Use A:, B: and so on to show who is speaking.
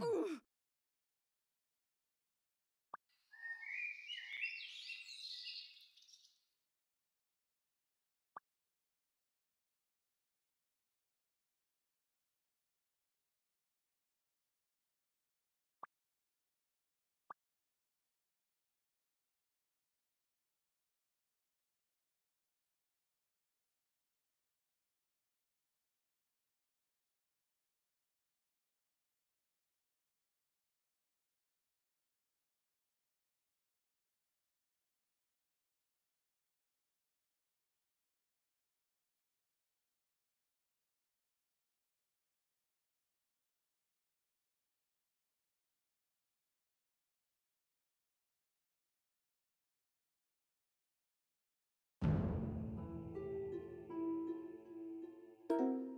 A: Ooh. Good.